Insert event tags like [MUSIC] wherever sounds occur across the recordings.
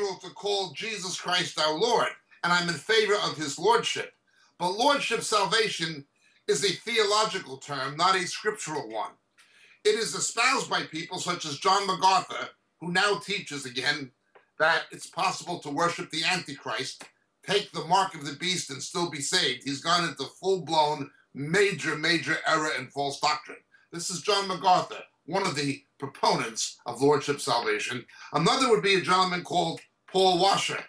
Natural to call Jesus Christ our Lord, and I'm in favor of his lordship. But lordship salvation is a theological term, not a scriptural one. It is espoused by people such as John MacArthur, who now teaches again that it's possible to worship the Antichrist, take the mark of the beast, and still be saved. He's gone into full blown major, major error and false doctrine. This is John MacArthur, one of the proponents of Lordship salvation. Another would be a gentleman called Paul Washer.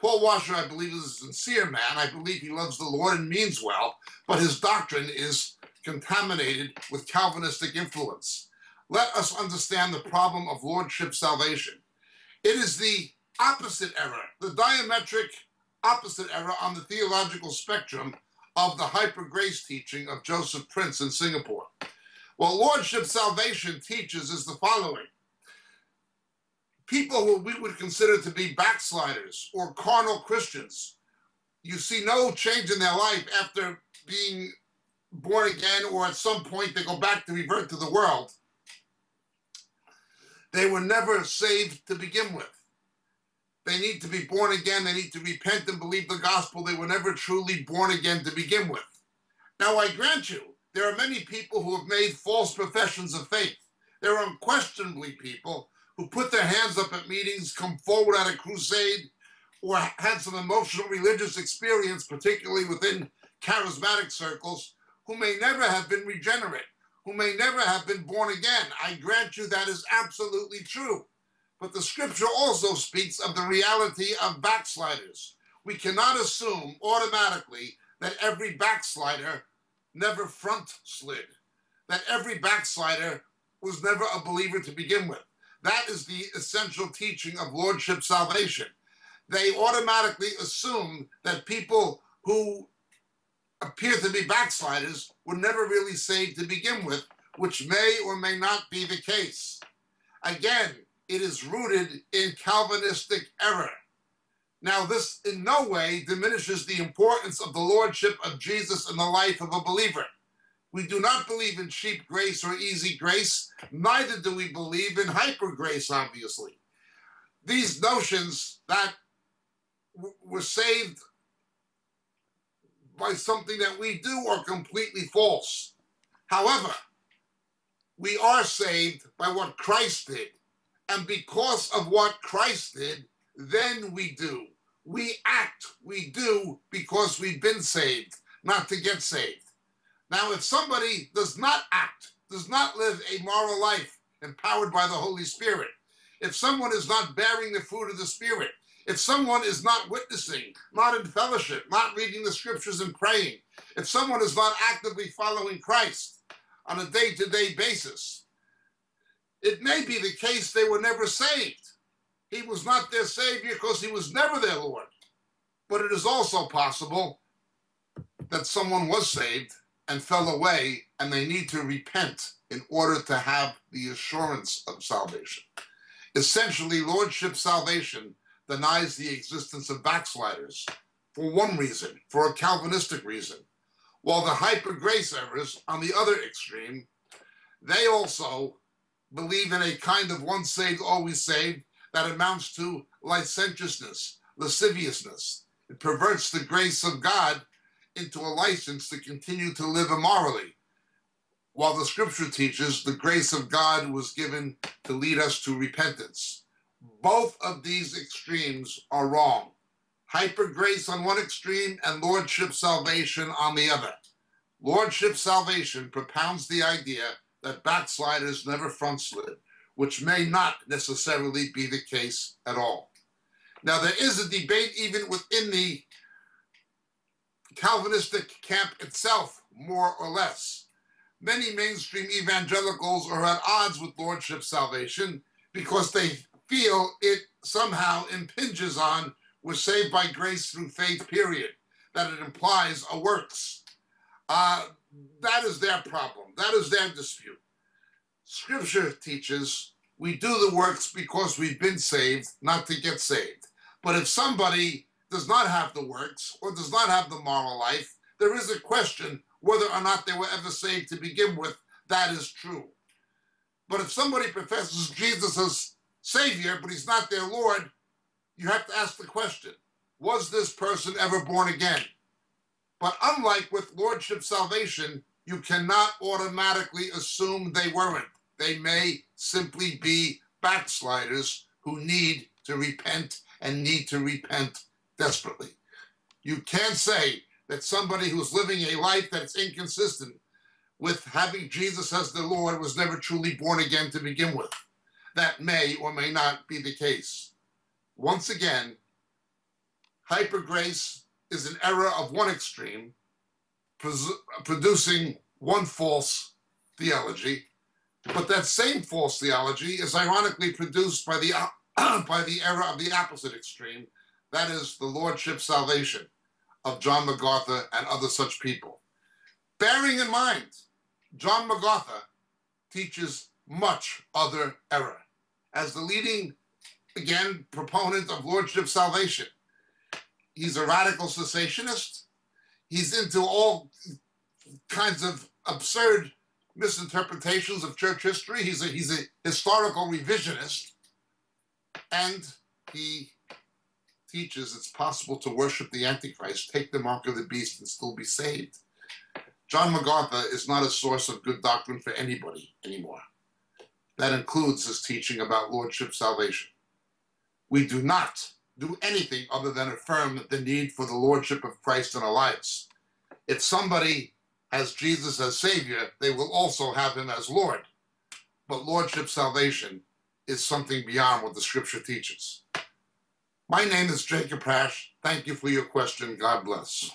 Paul Washer, I believe, is a sincere man. I believe he loves the Lord and means well, but his doctrine is contaminated with Calvinistic influence. Let us understand the problem of Lordship salvation. It is the opposite error, the diametric opposite error on the theological spectrum of the hyper grace teaching of Joseph Prince in Singapore. What Lordship Salvation teaches is the following people who we would consider to be backsliders or carnal Christians, you see no change in their life after being born again, or at some point they go back to revert to the world. They were never saved to begin with. They need to be born again. They need to repent and believe the gospel. They were never truly born again to begin with. Now, I grant you, there are many people who have made false professions of faith. There are unquestionably people who put their hands up at meetings, come forward at a crusade, or had some emotional religious experience, particularly within charismatic circles, who may never have been regenerate, who may never have been born again. I grant you that is absolutely true. But the scripture also speaks of the reality of backsliders. We cannot assume automatically that every backslider never front slid, that every backslider was never a believer to begin with. That is the essential teaching of Lordship salvation. They automatically assume that people who appear to be backsliders were never really saved to begin with, which may or may not be the case. Again, it is rooted in Calvinistic error. Now, this in no way diminishes the importance of the Lordship of Jesus in the life of a believer. We do not believe in cheap grace or easy grace, neither do we believe in hyper grace, obviously. These notions that were saved by something that we do are completely false. However, we are saved by what Christ did. And because of what Christ did, then we do. We act, we do because we've been saved, not to get saved. Now, if somebody does not act, does not live a moral life empowered by the Holy Spirit, if someone is not bearing the fruit of the Spirit, if someone is not witnessing, not in fellowship, not reading the scriptures and praying, if someone is not actively following Christ on a day to day basis, it may be the case they were never saved. He was not their Savior because he was never their Lord. But it is also possible that someone was saved and fell away and they need to repent in order to have the assurance of salvation. Essentially, Lordship salvation denies the existence of backsliders for one reason, for a Calvinistic reason, while the hyper grace errors on the other extreme, they also believe in a kind of once saved, always saved that amounts to licentiousness, lasciviousness. It perverts the grace of God into a license to continue to live immorally. While the scripture teaches the grace of God was given to lead us to repentance. Both of these extremes are wrong. Hyper grace on one extreme and lordship salvation on the other. Lordship salvation propounds the idea that backsliders never front slid, which may not necessarily be the case at all. Now, there is a debate even within the Calvinistic camp itself, more or less. Many mainstream evangelicals are at odds with Lordship salvation because they feel it somehow impinges on we're saved by grace through faith, period, that it implies a works. Uh, that is their problem. That is their dispute. Scripture teaches we do the works because we've been saved, not to get saved. But if somebody does not have the works or does not have the moral life, there is a question whether or not they were ever saved to begin with. That is true. But if somebody professes Jesus as Savior, but he's not their Lord, you have to ask the question was this person ever born again? But unlike with Lordship salvation, you cannot automatically assume they weren't. They may simply be backsliders who need to repent and need to repent desperately. You can't say that somebody who's living a life that's inconsistent with having Jesus as the Lord was never truly born again to begin with. That may or may not be the case. Once again, hyper grace is an error of one extreme, producing one false theology, but that same false theology is ironically produced by the, [CLEARS THROAT] by the error of the opposite extreme, that is the lordship salvation of John MacArthur and other such people. Bearing in mind, John MacArthur teaches much other error. As the leading, again, proponent of lordship salvation, he's a radical cessationist. He's into all kinds of absurd misinterpretations of church history. He's a, he's a historical revisionist. And he teaches it's possible to worship the Antichrist, take the mark of the beast, and still be saved. John MacArthur is not a source of good doctrine for anybody anymore. That includes his teaching about lordship salvation. We do not do anything other than affirm the need for the lordship of Christ in our lives. If somebody has Jesus as Savior, they will also have him as Lord. But lordship salvation is something beyond what the scripture teaches. My name is Jacob Prasch. Thank you for your question. God bless.